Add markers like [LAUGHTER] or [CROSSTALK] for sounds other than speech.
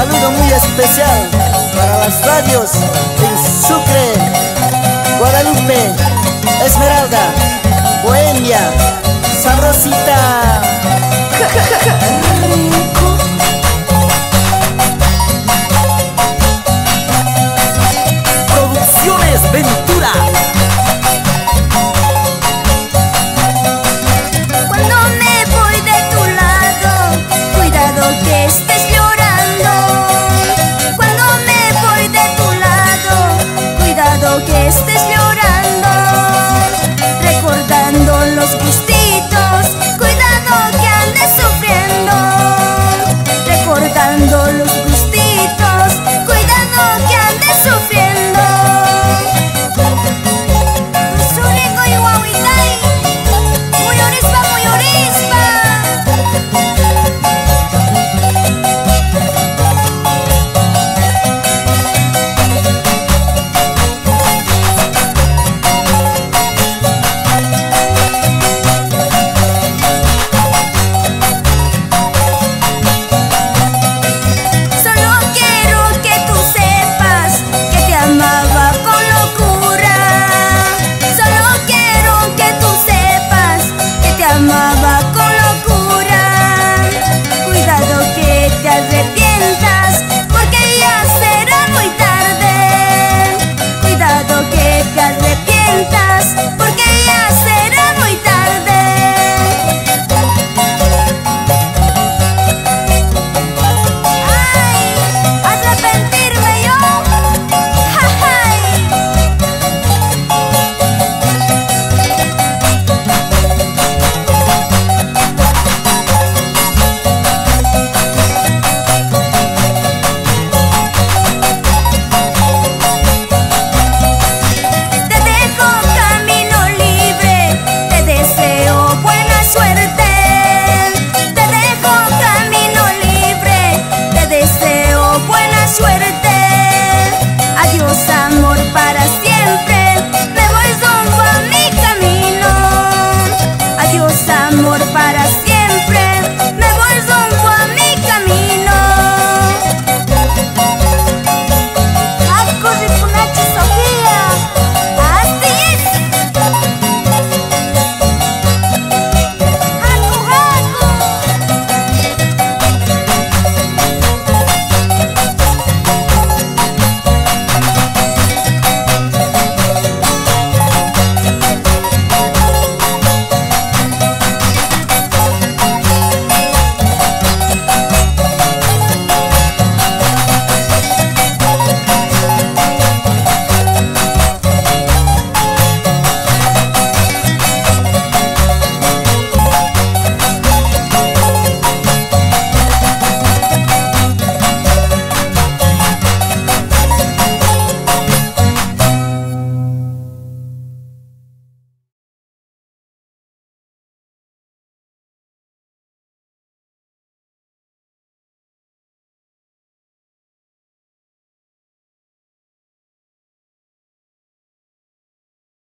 saludo muy especial para las radios en Sucre, Guadalupe, Esmeralda, Bohemia, Sabrosita. [LAUGHS]